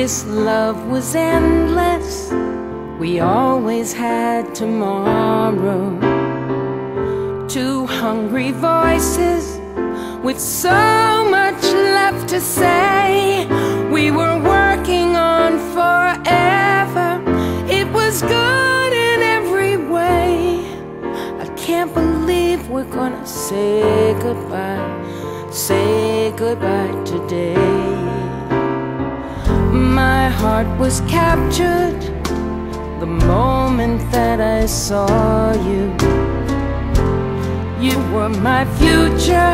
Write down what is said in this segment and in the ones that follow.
This love was endless. We always had tomorrow. Two hungry voices with so much left to say. We were working on forever. It was good in every way. I can't believe we're gonna say goodbye. Say goodbye today. My heart was captured the moment that I saw you. You were my future,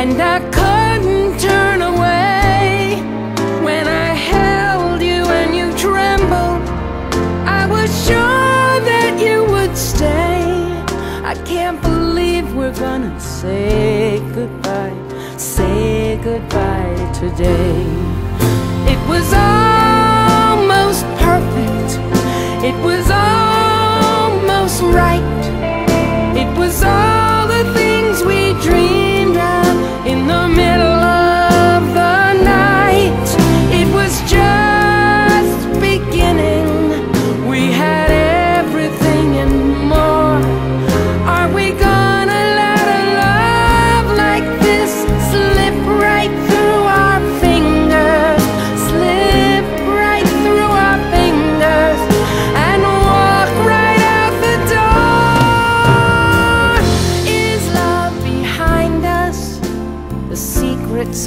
and I couldn't turn away. When I held you and you trembled, I was sure that you would stay. I can't believe we're gonna say goodbye, say goodbye today. It was almost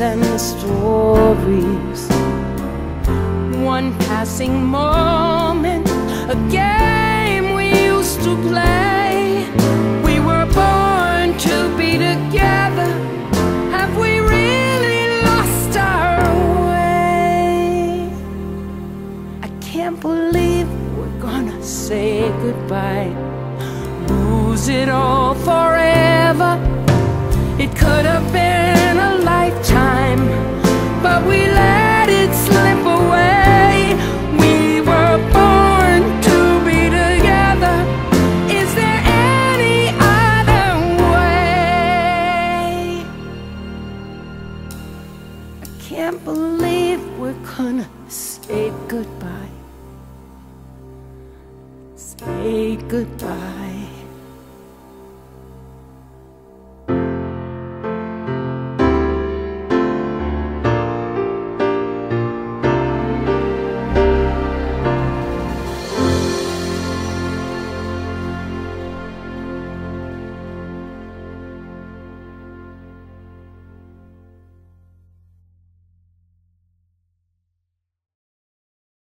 and the stories. One passing moment, a game we used to play. We were born to be together. Have we really lost our way? I can't believe we're gonna say goodbye. Lose it all forever. Can't believe we're gonna say goodbye. Say goodbye.